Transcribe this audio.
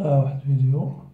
آه واحد فيديو.